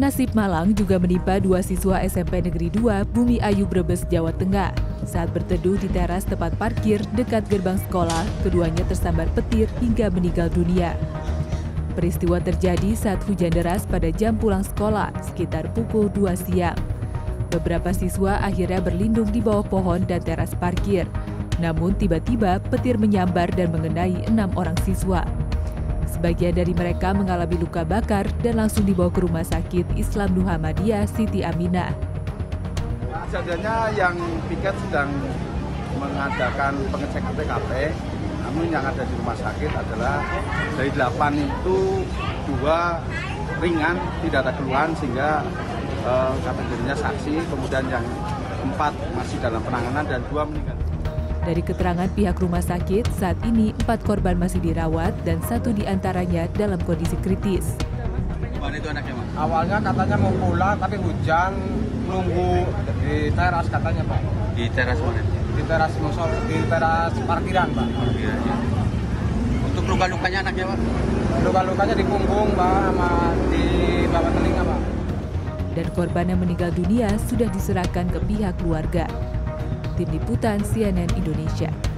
Nasib malang juga menimpa dua siswa SMP Negeri 2 Bumi Ayu Brebes, Jawa Tengah. Saat berteduh di teras tempat parkir dekat gerbang sekolah, keduanya tersambar petir hingga meninggal dunia. Peristiwa terjadi saat hujan deras pada jam pulang sekolah sekitar pukul 2 siang. Beberapa siswa akhirnya berlindung di bawah pohon dan teras parkir. Namun tiba-tiba petir menyambar dan mengenai enam orang siswa. Sebagian dari mereka mengalami luka bakar dan langsung dibawa ke Rumah Sakit Islam Muhammadiyah Siti Aminah. Kejadiannya yang piket sedang mengadakan pengecekan TKP, namun yang ada di rumah sakit adalah dari delapan itu dua ringan tidak ada keluhan sehingga eh, kategorinya saksi, kemudian yang empat masih dalam penanganan dan dua meninggal. Dari keterangan pihak rumah sakit, saat ini empat korban masih dirawat dan satu di antaranya dalam kondisi kritis. Mana itu anaknya, Mas? Awalnya katanya mau pulang tapi hujan nunggu di teras katanya Pak. Di teras mana? Di teras musol, di teras parkiran Pak. Iya, iya. Untuk luka-lukanya anaknya, Pak? Luka-lukanya di punggung Pak sama di bawah telinga Pak. Dan korban yang meninggal dunia sudah diserahkan ke pihak keluarga. Tim Liputan CNN Indonesia.